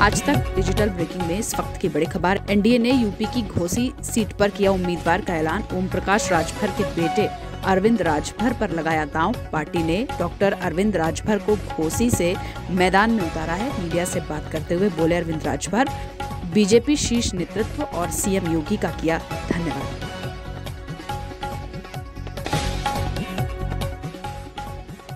आज तक digital breaking में इस वक्त की बड़ी खबर, एनडीए ने यूपी की घोसी सीट पर किया उम्मीदवार का ऐलान। ओम प्रकाश राजभर के बेटे अरविंद राजभर पर लगाया दांव। पार्टी ने डॉक्टर अरविंद राजभर को घोसी से मैदान में उतारा है। मीडिया से बात करते हुए बोले अरविंद राजभर, बीजेपी शीर्ष नेतृत्व और सीएम योगी का किया धन्यवाद।